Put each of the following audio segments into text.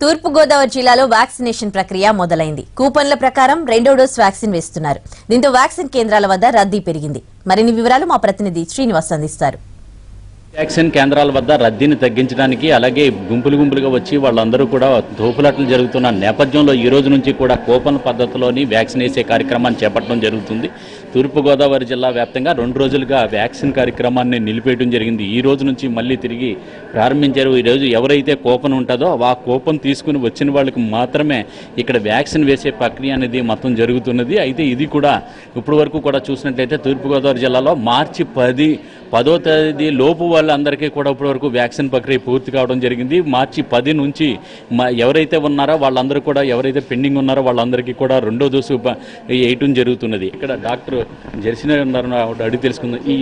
తూర్పుగోదావరి జిల్లాలో వ్యాక్సినేషన్ ప్రక్రియ మొదలైంది. కూపన్ల ప్రకారం రెండో డోస్ వ్యాక్సిన్ వేస్తున్నారు. దీంతో వ్యాక్సిన్ కేంద్రాల వద్ద రద్దీ పెరిగింది. మరిన్ని వివరాలు మా ప్రతినిధి శ్రీనివాస్ అందిస్తారు. వ్యాక్సిన్ కేంద్రాల వద్ద రద్దీని తగ్గించడానికి అలాగే గుంపులు గుంపులుగా వచ్చి వాళ్ళందరూ కూడా దోపులట్లు జరుగుతున్న నేపథ్యంలో ఈ రోజు నుంచి కూడా కూపన్ పద్ధతిలోని వ్యాక్సిన్ వేసే కార్యక్రమాన్ని చేపట్టడం జరుగుతుంది. తూర్పుగోదావరి జిల్లా వ్యాప్తంగా రెండు రోజులుగా వ్యాక్సిన్ కార్యక్రమాన్ని నిలిపేయడం జరిగింది. ఈ రోజు నుంచి మళ్ళీ తిరిగి ప్రారంభించారు. ఈ రోజు ఎవరైతే కూపన్ ఉంటుందో ఆ కూపన్ తీసుకుని వచ్చిన వాళ్ళకి మాత్రమే ఇక్కడ వ్యాక్సిన్ వేసే ప్రక్రియ అనేది మొత్తం జరుగుతున్నది. అయితే ఇది కూడా ఇప్పటి వరకు కూడా చూసినట్లయితే తూర్పుగోదావరి జిల్లాలో మార్చి పది పదో తేదీ లోపు వాళ్ళందరికీ కూడా ఇప్పటి వరకు వ్యాక్సిన్ ప్రక్రియ పూర్తి కావడం జరిగింది. మార్చి పది నుంచి మ- ఎవరైతే ఉన్నారో వాళ్ళందరూ కూడా ఎవరైతే పెండింగ్ ఉన్నారో వాళ్ళందరికీ కూడా రెండో దోసు వేయటం జరుగుతున్నది. ఇక్కడ డాక్టర్ జెర్సిన ఉన్నారు అడిగి తెలుసుకుందాం. ఈ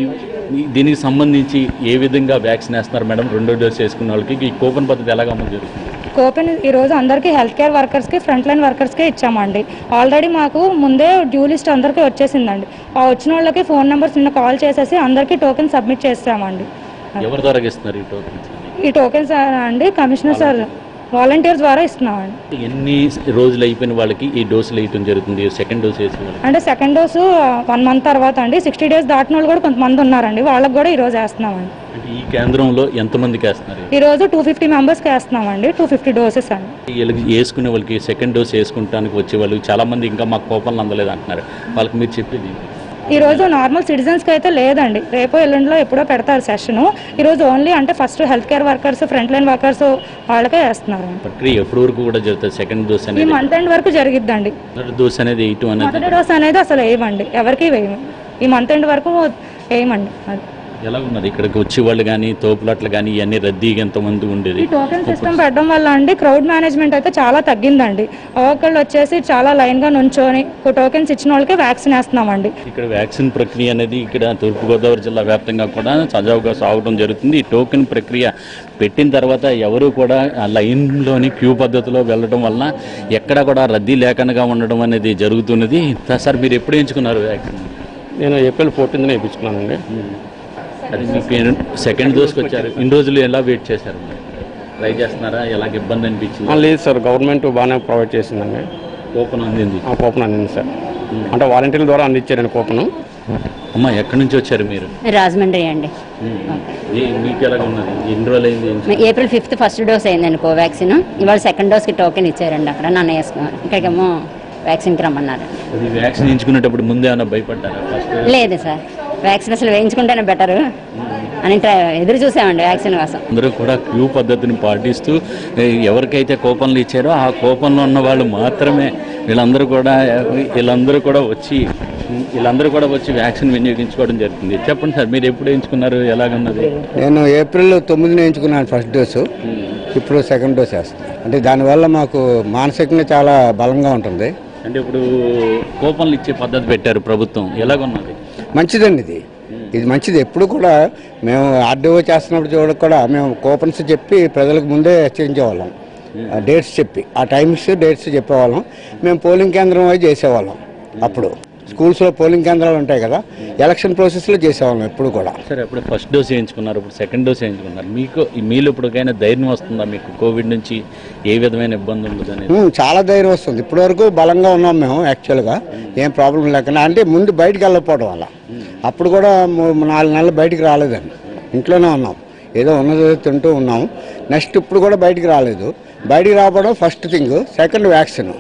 దీనికి సంబంధించి ఏ విధంగా వ్యాక్సిన్ వేస్తున్నారు మేడం? రెండో డోసు వేసుకున్న వాళ్ళకి ఈ కూపన్ పద్ధతి ఎలాగ అమలు జరుగుతుంది? కోపెన్ ఈరోజు అందరికీ హెల్త్ కేర్ వర్కర్స్కి ఫ్రంట్ లైన్ వర్కర్స్కే ఇచ్చామండి. ఆల్రెడీ మాకు ముందే డ్యూ లిస్ట్ అందరికీ వచ్చేసిందండి. ఆ వచ్చిన వాళ్ళకి ఫోన్ నెంబర్స్ నిన్న కాల్ చేసేసి అందరికీ టోకెన్ సబ్మిట్ చేస్తామండి. ఎవరి ద్వారా ఇస్తున్నారు ఈ టోకెన్స్ ఈ టోకెన్స్ అండి కమిషనర్ సార్ వాలంటీర్స్ ద్వారా ఇస్తున్నామండి. ఎన్ని రోజులు అయిపోయిన వాళ్ళకి ఈ డోసులు వేయటం జరుగుతుంది? సెకండ్ డోస్ వేసిన వాళ్ళకి? అంటే సెకండ్ డోసు వన్ మంత్ తర్వాత అండి. సిక్స్టీ డేస్ దాటిన వాళ్ళు కూడా కొంతమంది ఉన్నారండి. వాళ్ళకి కూడా ఈరోజు వేస్తున్నామండి. అంటే ఈ కేంద్రంలో ఎంతమందికి వేస్తున్నారు? ఈరోజు టూ ఫిఫ్టీ మెంబర్స్కి వేస్తున్నామండి. టూ ఫిఫ్టీ డోసెస్ అండి. వీళ్ళకి వేసుకునే వాళ్ళకి సెకండ్ డోస్ వేసుకుంటానికి వచ్చే వాళ్ళు చాలా మంది ఇంకా మాకు కోపంలు అందలేదు అంటున్నారు. వాళ్ళకి మీరు చెప్పేది ఈరోజు నార్మల్ సిటిజన్స్కి అయితే లేదండి. రేపు ఎల్లుండిలో ఎప్పుడో పెడతారు సెషను ఈరోజు ఓన్లీ అంటే first health care workers front line workers వాళ్ళకే వేస్తున్నారు. ప్రక్రియ ఎప్పటి వరకు కూడా జరుగుతుంది? సెకండ్ డోస్ ఈ మంత్ ఎండ్ వరకు జరిగిద్దండి. మొదటి డోస్ అనేది వేయటం అనేది మొదటి డోస్ అనేది అసలు వేయమండి. ఎవరికి వేయము ఈ మంత్ ఎండ్ వరకు వేయమండి. అది. ఎలా ఉన్నది ఇక్కడికి వచ్చే వాళ్ళు కానీ తోపులాట్లు కానీ ఇవన్నీ రద్దీగా ఎంతమంది ఉండేది. ఈ టోకెన్ సిస్టమ్ పెట్టడం వల్ల అండి క్రౌడ్ మేనేజ్మెంట్ అయితే చాలా తగ్గిందండి. ఒక్కొక్కళ్ళు వచ్చేసి చాలా లైన్గా నుంచొని టోకెన్స్ ఇచ్చిన వాళ్ళకి వ్యాక్సిన్ వేస్తున్నామండి. ఇక్కడ వ్యాక్సిన్ ప్రక్రియ అనేది ఇక్కడ తూర్పుగోదావరి జిల్లా వ్యాప్తంగా కూడా సజావుగా సాగడం జరుగుతుంది. ఈ టోకెన్ ప్రక్రియ పెట్టిన తర్వాత ఎవరు కూడా ఆ లైన్లోని క్యూ పద్ధతిలో వెళ్ళడం వలన ఎక్కడ కూడా రద్దీ లేకుండా ఉండడం అనేది జరుగుతున్నది. సార్ మీరు ఎప్పుడు ఎంచుకున్నారు వ్యాక్సిన్ నేను ఏప్రిల్ ఫోర్టీన్త్న వేయించుకున్నానండి. అది మీకు సెకండ్ డోస్కి వచ్చారు ఇన్ని రోజులు ఎలా వెయిట్ చేశారు? ట్రై చేస్తున్నారా? ఎలాగ ఇబ్బంది అనిపించింది? లేదు సార్. గవర్నమెంట్ బాగానే ప్రొవైడ్ చేసిందండి. ఓపెన్ అందింది. ఆ కూపన్ అందింది సార్. అంటే వాలంటీర్ల ద్వారా అందించారండి కూపన్ అమ్మ ఎక్కడి నుంచి వచ్చారు మీరు? రాజమండ్రి అండి. ఏ- మీకు ఎలాగ ఉన్నది? ఎన్ని రోజులు అయింది ఏప్రిల్ ఫిఫ్త్ ఫస్ట్ డోస్ అయిందండి కోవాక్సిన్ ఇవాళ సెకండ్ డోస్కి టోకెన్ ఇచ్చారండి అక్కడ. నన్ను వేసుకున్నాను ఇక్కడికేమో వ్యాక్సిన్కి రమ్మన్నారండి. అది వ్యాక్సిన్ ఎంచుకునేటప్పుడు ముందే ఏమైనా భయపడ్డారా? లేదు సార్. వ్యాక్సిన్ అసలు వేయించుకుంటేనే బెటరు అని ఎదురు చూసామండి వ్యాక్సిన్ కోసం. అందరూ కూడా క్యూ పద్ధతిని పాటిస్తూ ఎవరికైతే కూపన్లు ఇచ్చారో ఆ కూపన్లో ఉన్న వాళ్ళు మాత్రమే. వీళ్ళందరూ కూడా వీళ్ళందరూ కూడా వచ్చి వీళ్ళందరూ కూడా వచ్చి వ్యాక్సిన్ వినియోగించుకోవడం జరుగుతుంది. చెప్పండి సార్ మీరు ఎప్పుడు ఎంచుకున్నారు ఎలాగన్నది? నేను ఏప్రిల్ తొమ్మిదిన ఎంచుకున్నాను ఫస్ట్ డోసు ఇప్పుడు సెకండ్ డోస్ వేస్తాను అంటే దానివల్ల మాకు మానసికంగా చాలా బలంగా ఉంటుంది. అంటే ఇప్పుడు కూపన్లు ఇచ్చే పద్ధతి పెట్టారు ప్రభుత్వం. ఎలాగున్నది? మంచిదండి ఇది. ఇది మంచిది. ఎప్పుడు కూడా మేము ఆర్డీఓ చేస్తున్నప్పుడు చూడ కూడా మేము కూపన్స్ చెప్పి ప్రజలకు ముందే చేయించేవాళ్ళం. డేట్స్ చెప్పి ఆ టైమ్స్ డేట్స్ చెప్పేవాళ్ళం. మేము పోలింగ్ కేంద్రం అవి చేసేవాళ్ళం అప్పుడు. స్కూల్స్లో పోలింగ్ కేంద్రాలు ఉంటాయి కదా ఎలక్షన్ ప్రాసెస్లో చేసేవాళ్ళం ఎప్పుడు కూడా. సరే అప్పుడు ఫస్ట్ డోస్ వేయించుకున్నారు ఇప్పుడు సెకండ్ డోస్ వేయించుకున్నారు మీకు మీలో ఇప్పటికైనా ధైర్యం వస్తుందా మీకు? కోవిడ్ నుంచి ఏ విధమైన ఇబ్బంది ఉండదు ఉమ్, చాలా ధైర్యం వస్తుంది. ఇప్పటివరకు బలంగా ఉన్నాం మేము యాక్చువల్గా ఏం ప్రాబ్లం లేకుండా అంటే ముందు బయటికి వెళ్ళకపోవడం వల్ల. అప్పుడు కూడా నాలుగు నెలలు బయటికి రాలేదండి. ఇంట్లోనే ఉన్నాం. ఏదో ఉన్నది తింటూ ఉన్నాం. నెక్స్ట్ ఇప్పుడు కూడా బయటికి రాలేదు. బయటికి రావడం first thing second vaccine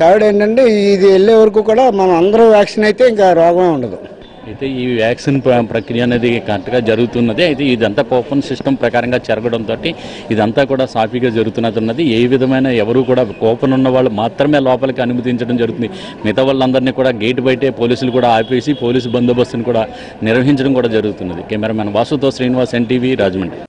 third ఏంటంటే ఇది వెళ్ళే వరకు కూడా మనం అందరూ వ్యాక్సిన్ అయితే ఇంకా రోగమే ఉండదు. అయితే ఈ వ్యాక్సిన్ ప్ర- ప్రక్రియ అనేది కరెక్ట్గా జరుగుతున్నది. అయితే ఇదంతా కూపన్ సిస్టమ్ ప్రకారంగా జరగడంతో ఇదంతా కూడా సాఫీగా జరుగుతున్నది ఏ విధమైన ఎవరు కూడా కూపన్ ఉన్న వాళ్ళు మాత్రమే లోపలికి అనుమతించడం జరుగుతుంది. మిగతా వాళ్ళందరినీ కూడా గేట్ బయటే పోలీసులు కూడా ఆపేసి పోలీసు బందోబస్తును కూడా నిర్వహించడం కూడా జరుగుతున్నది. కెమెరామెన్ వాసుతో శ్రీనివాస్ ఎన్టీవీ రాజమండ్రి.